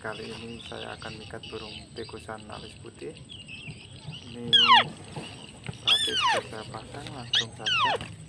Kali ini saya akan mikat burung tekusan alis putih. Ini batik sudah pasang langsung saja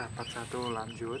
dapat satu lanjut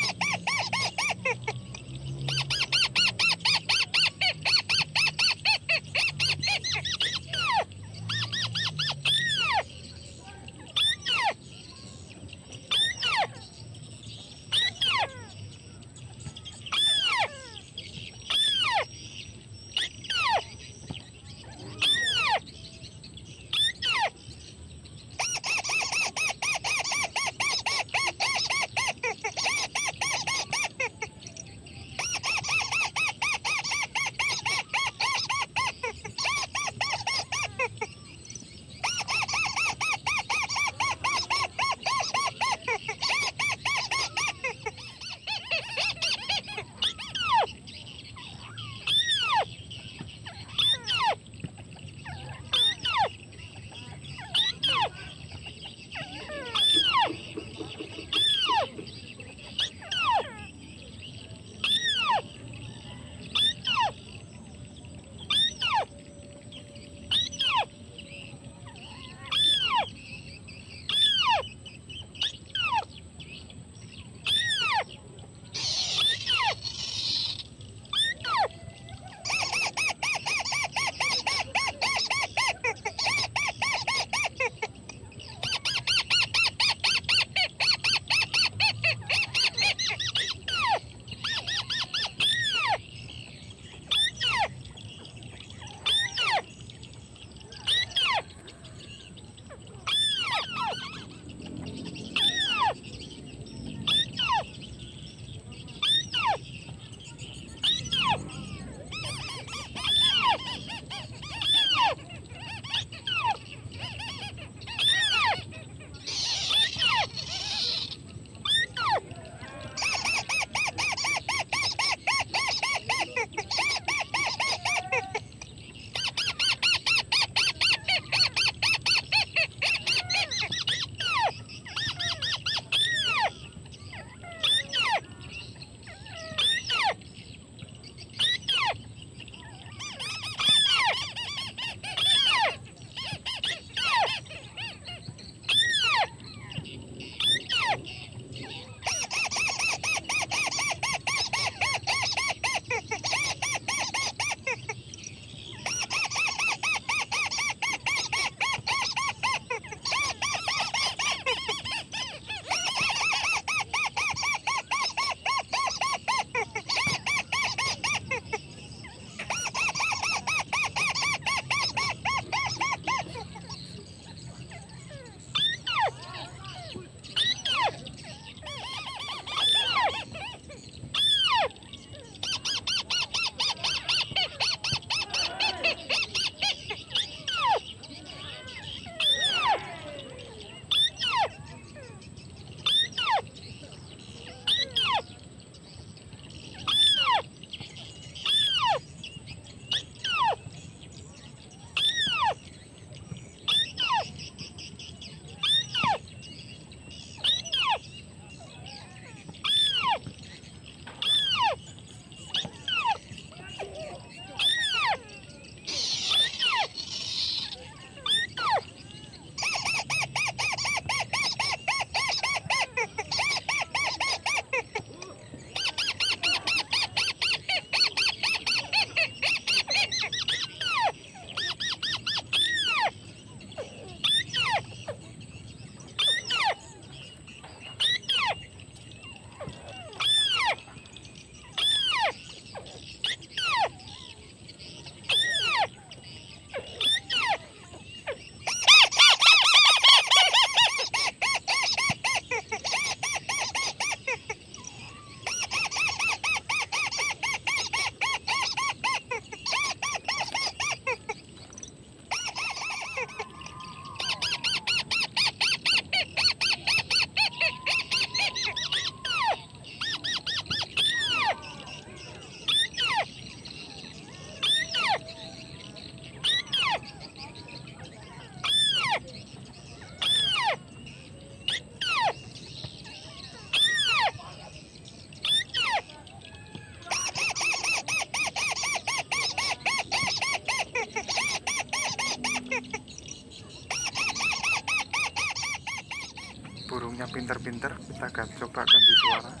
pinter-pinter kita akan coba ganti suara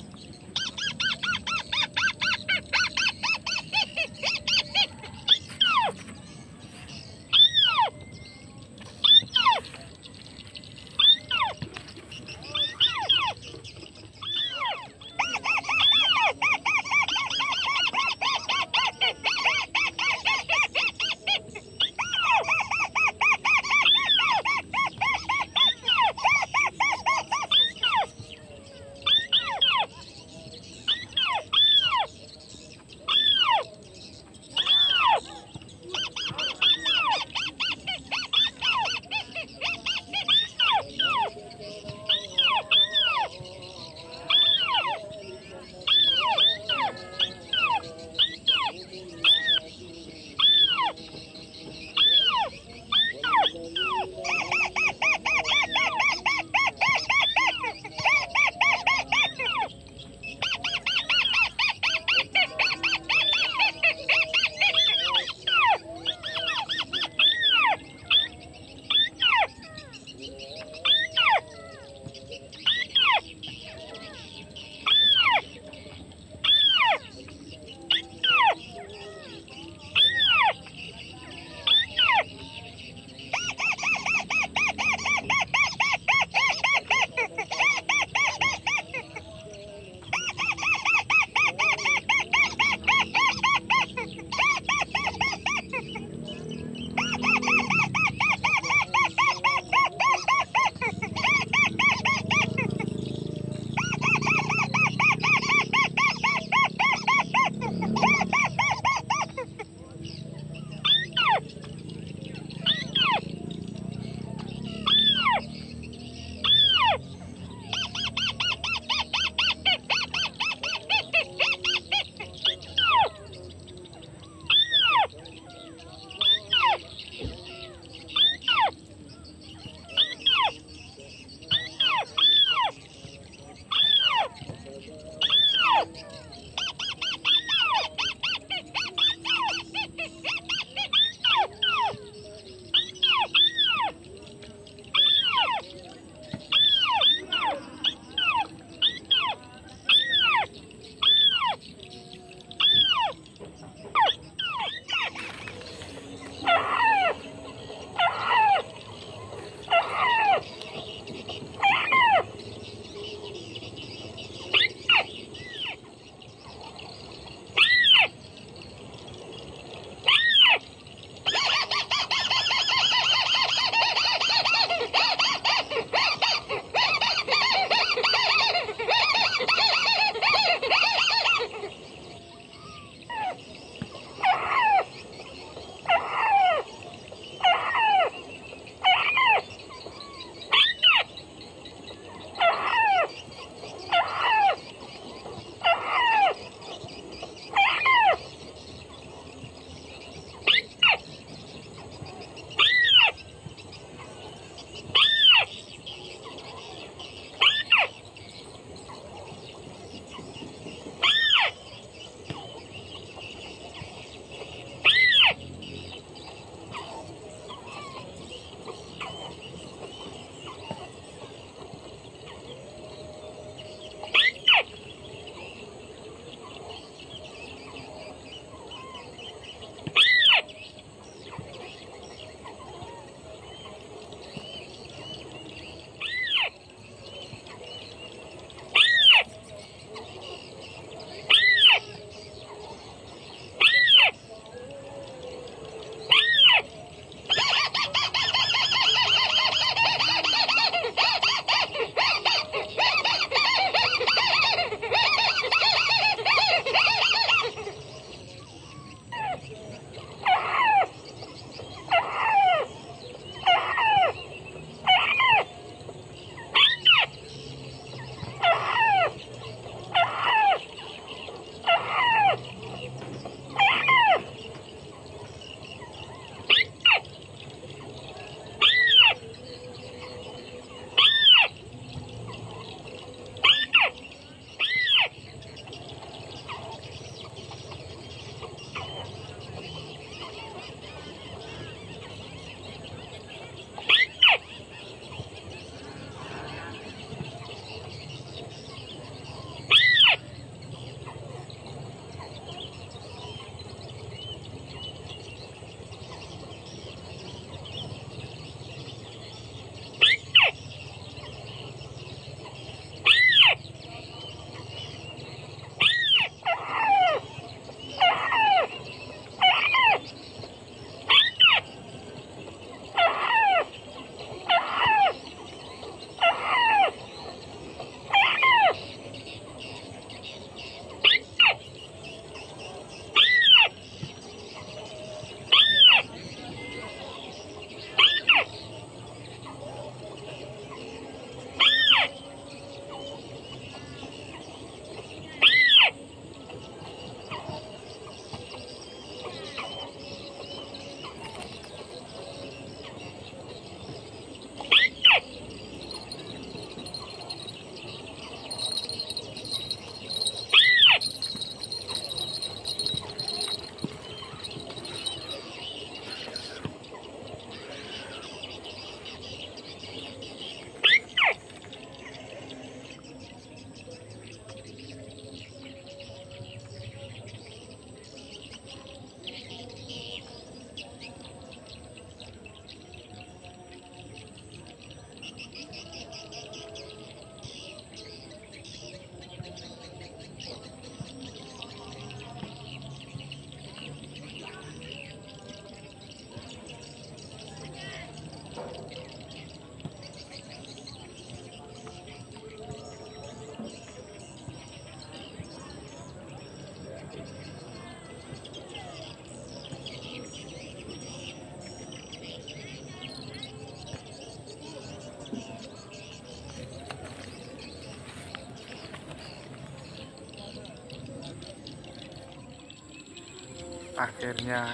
akhirnya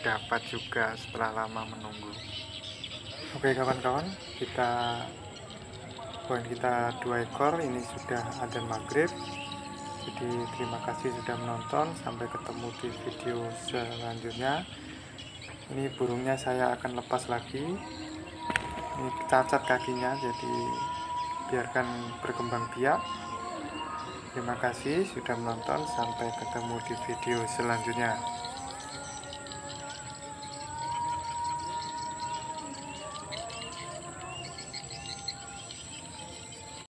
dapat juga setelah lama menunggu. Oke kawan-kawan kita poin kita dua ekor ini sudah ada maghrib. Jadi terima kasih sudah menonton sampai ketemu di video selanjutnya. Ini burungnya saya akan lepas lagi. Ini cacat kakinya jadi biarkan berkembang biak. Terima kasih sudah menonton sampai ketemu di video selanjutnya